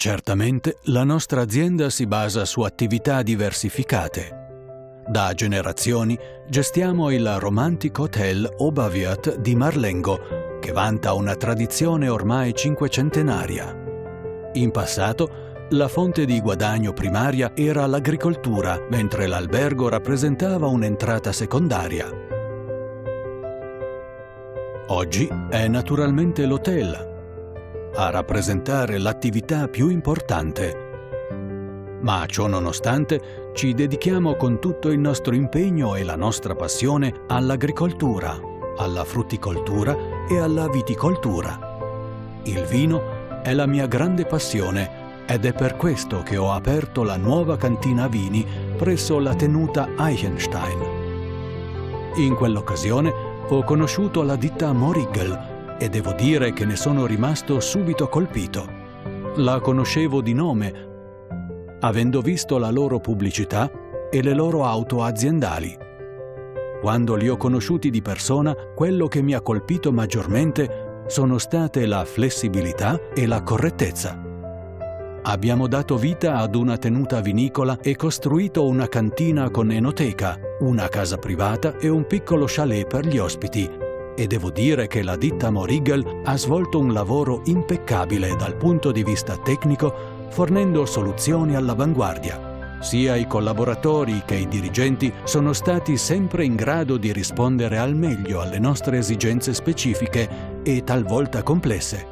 Certamente la nostra azienda si basa su attività diversificate. Da generazioni gestiamo il Romantic Hotel Obaviat di Marlengo, che vanta una tradizione ormai cinquecentenaria. In passato la fonte di guadagno primaria era l'agricoltura, mentre l'albergo rappresentava un'entrata secondaria. Oggi è naturalmente l'hotel a rappresentare l'attività più importante. Ma ciò nonostante ci dedichiamo con tutto il nostro impegno e la nostra passione all'agricoltura, alla frutticoltura e alla viticoltura. Il vino è la mia grande passione ed è per questo che ho aperto la nuova cantina vini presso la tenuta Eichenstein. In quell'occasione ho conosciuto la ditta Morigel e devo dire che ne sono rimasto subito colpito. La conoscevo di nome, avendo visto la loro pubblicità e le loro auto aziendali. Quando li ho conosciuti di persona, quello che mi ha colpito maggiormente sono state la flessibilità e la correttezza. Abbiamo dato vita ad una tenuta vinicola e costruito una cantina con enoteca, una casa privata e un piccolo chalet per gli ospiti, e devo dire che la ditta Morigel ha svolto un lavoro impeccabile dal punto di vista tecnico fornendo soluzioni all'avanguardia. Sia i collaboratori che i dirigenti sono stati sempre in grado di rispondere al meglio alle nostre esigenze specifiche e talvolta complesse.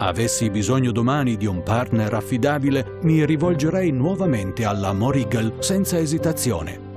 Avessi bisogno domani di un partner affidabile, mi rivolgerei nuovamente alla Morigel senza esitazione.